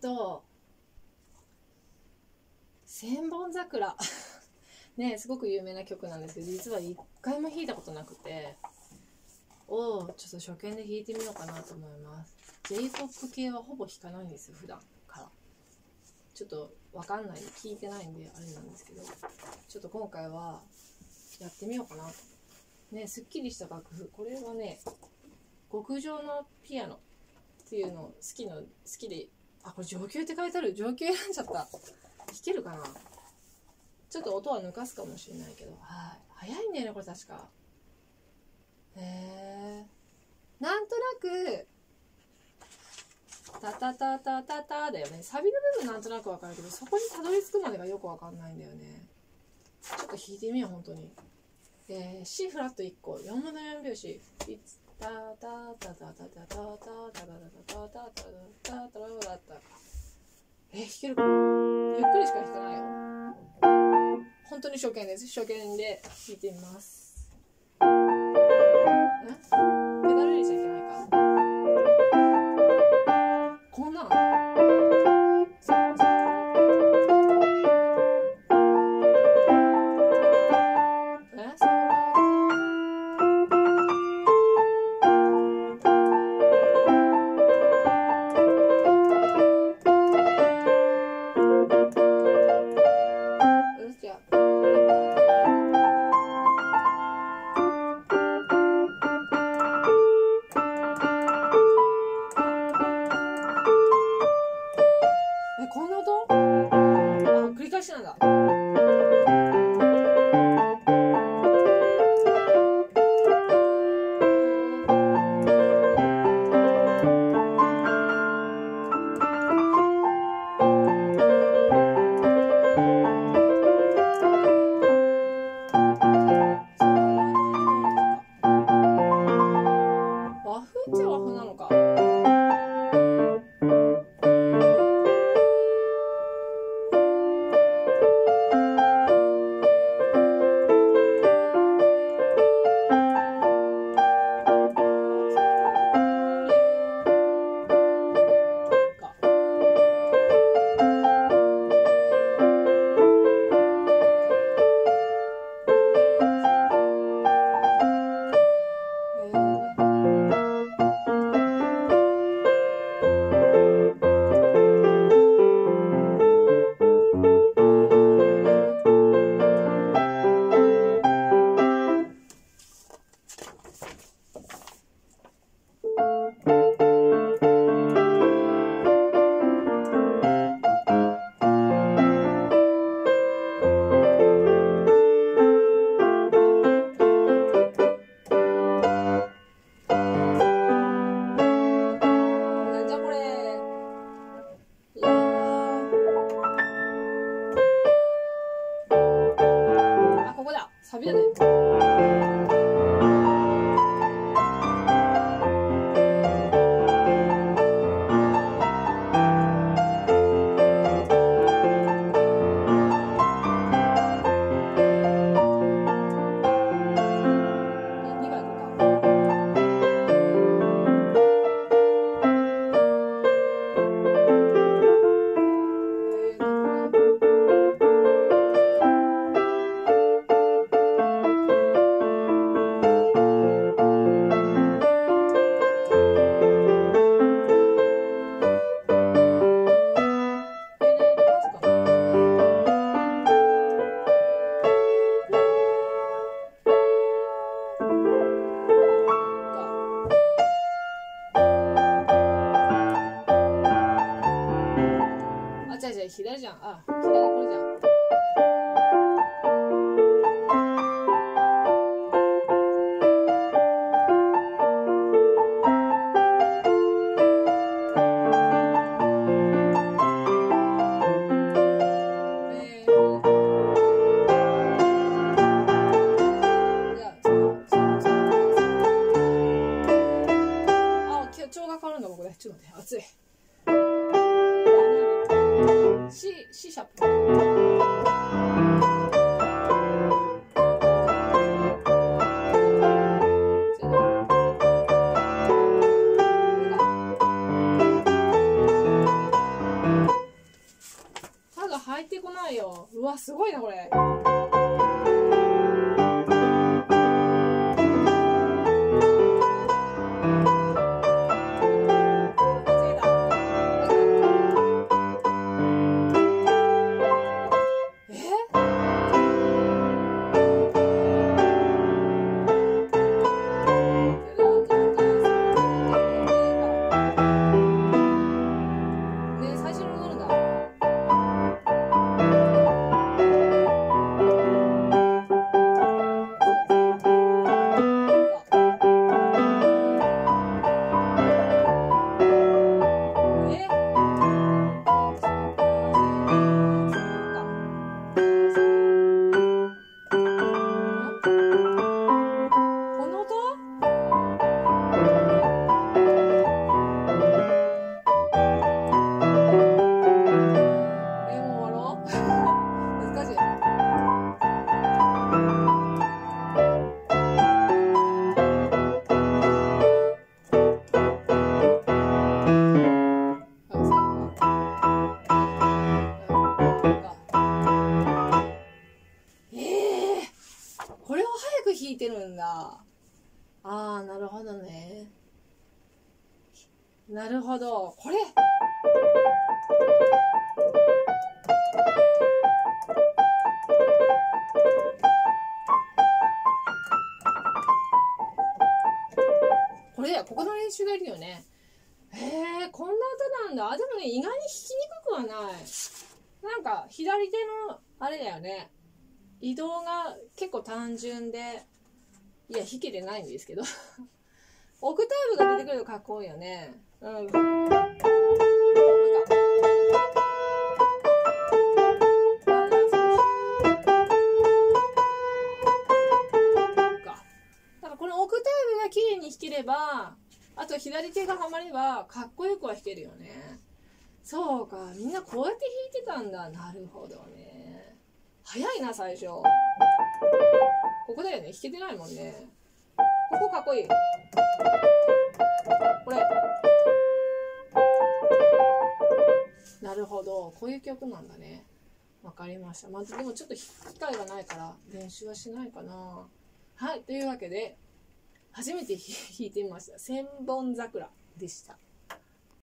と「千本桜」ねすごく有名な曲なんですけど実は一回も弾いたことなくて。をちょっと初見で弾いてみようかなと思います。J-POP 系はほぼ弾かないんですよ普段から。ちょっとわかんない聞いてないんであれなんですけど。ちょっと今回はやってみようかな。ねすっきりした楽譜。これはね極上のピアノっていうのを好きの好きであこれ上級って書いてある。上級選んじゃった。弾けるかな？ちょっと音は抜かすかもしれないけど。はい。早いんだよねこれ確か。へえなんとなくタタタタタタだよね。サビの部分なんとなくわかるけどそこにたどり着くまでがよくわかんないんだよね。ちょっと弾いてみよう本当に。えー、C フラット1個。4分の4拍子。タタタタタタタタタタタタタタタタタタタえ弾けるか？なゆっくりしか弾かないよ。本当に初見です。初見で弾いてみます。Thank you. わすごいなこれ。早く弾いてるんだ。ああなるほどね。なるほど。これ。これだよここの練習がいるよね。へえこんな音なんだ。あでもね意外に弾きにくくはない。なんか左手のあれだよね。移動が結構単純で。いや弾けてないんですけど。オクターブが出てくるとかっこいいよね。うん。このオクターブが綺麗に弾ければあと左手がはまればかっこよくは弾けるよね。そうか。みんなこうやって弾いてたんだ。なるほどね。早いな最初ここだよね。弾けてないもんね。ここかっこいい。これ。なるほど。こういう曲なんだね。わかりました。まずでもちょっと機会がないから練習はしないかな。はい。というわけで初めて弾いてみました。千本桜でした。